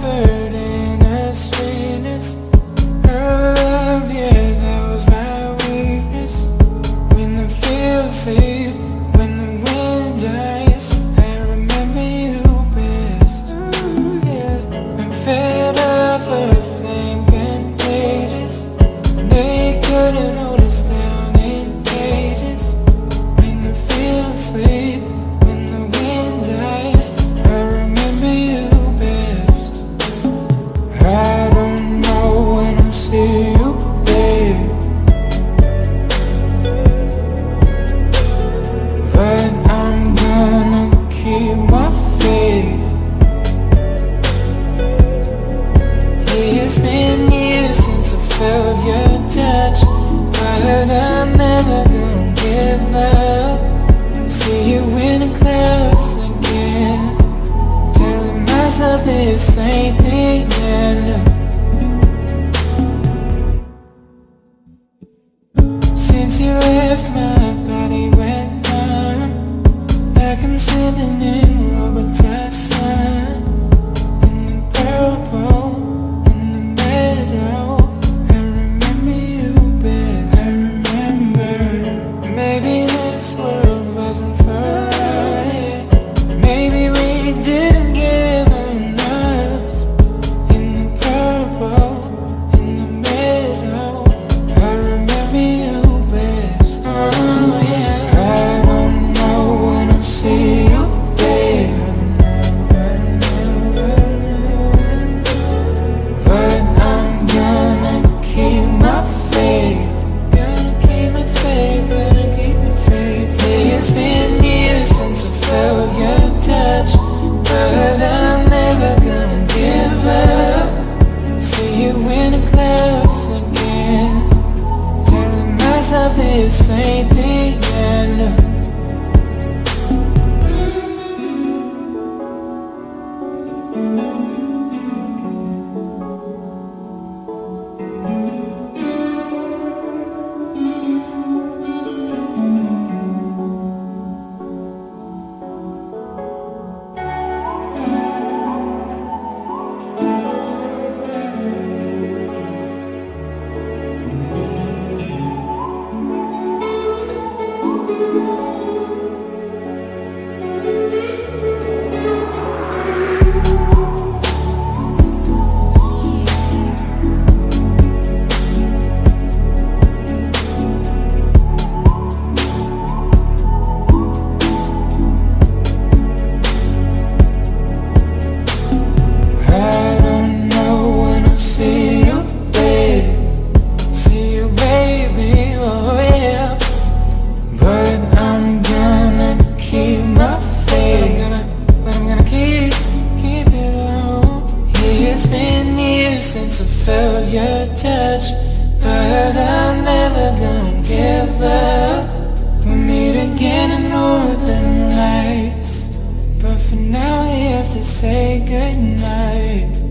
perfect In the clouds again. Telling myself this ain't the end. Since you left my body went numb. Like I'm swimming in robotics you. felt your touch, but I'm never gonna give up. We'll meet again in northern lights, but for now we have to say goodnight.